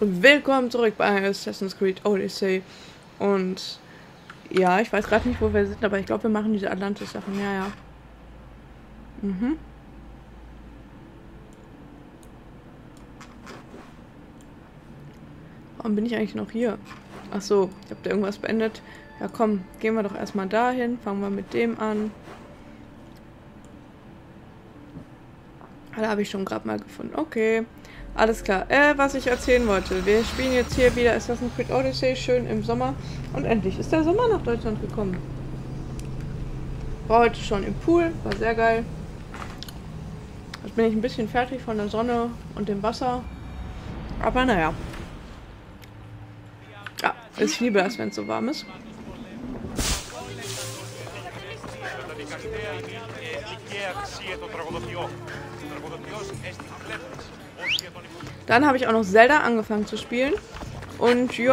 willkommen zurück bei Assassin's Creed Odyssey. Und ja, ich weiß gerade nicht, wo wir sind, aber ich glaube, wir machen diese Atlantis-Sachen. Ja, ja. Mhm. Warum bin ich eigentlich noch hier? Ach so, ich habe da irgendwas beendet. Ja, komm, gehen wir doch erstmal dahin. Fangen wir mit dem an. Da habe ich schon gerade mal gefunden. Okay. Alles klar. Äh, was ich erzählen wollte. Wir spielen jetzt hier wieder Assassin's Creed Odyssey schön im Sommer. Und endlich ist der Sommer nach Deutschland gekommen. War heute schon im Pool. War sehr geil. Jetzt bin ich ein bisschen fertig von der Sonne und dem Wasser. Aber naja. Ja, ich liebe das, wenn es so warm ist. Dann habe ich auch noch Zelda angefangen zu spielen. Und ja.